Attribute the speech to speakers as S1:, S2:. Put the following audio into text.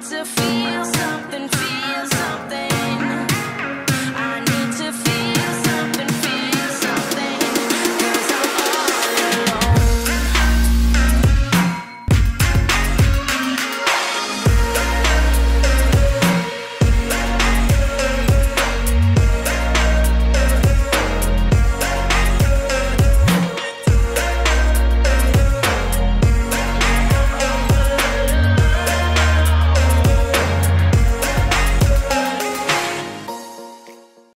S1: to feel something